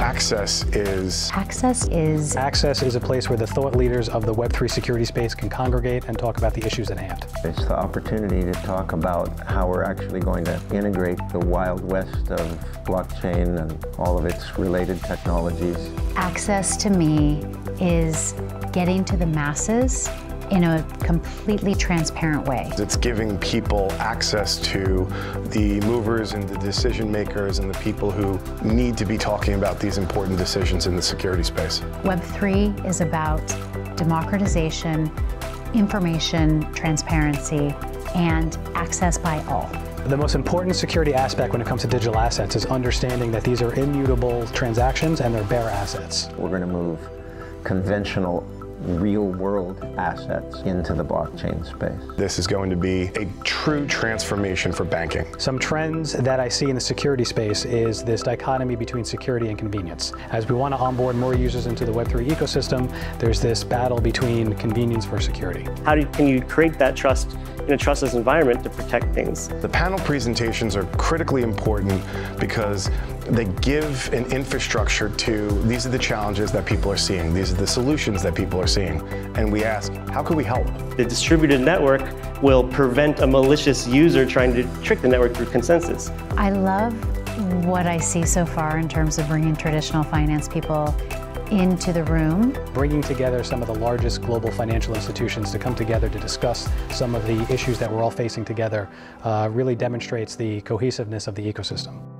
Access is Access is Access is a place where the thought leaders of the Web3 security space can congregate and talk about the issues at hand. It's the opportunity to talk about how we're actually going to integrate the wild west of blockchain and all of its related technologies. access to me is getting to the masses in a completely transparent way. it's giving people access to the movers and the decision makers and the people who need to be talking about these important decisions in the security space. Web3 is about democratization, information, transparency, and access by all. The most important security aspect when it comes to digital assets is understanding that these are immutable transactions and they're bare assets. We're going to move conventional real world assets into the blockchain space. This is going to be a true transformation for banking. Some trends that I see in the security space is this dichotomy between security and convenience. As we want to onboard more users into the Web3 ecosystem, there's this battle between convenience versus security. How do you, can you create that trust in a trustless environment to protect things? The panel presentations are critically important because they give an infrastructure to these are the challenges that people are seeing, these are the solutions that people are seeing, and we ask, how can we help? The distributed network will prevent a malicious user trying to trick the network through consensus. I love what I see so far in terms of bringing traditional finance people into the room. Bringing together some of the largest global financial institutions to come together to discuss some of the issues that we're all facing together uh, really demonstrates the cohesiveness of the ecosystem.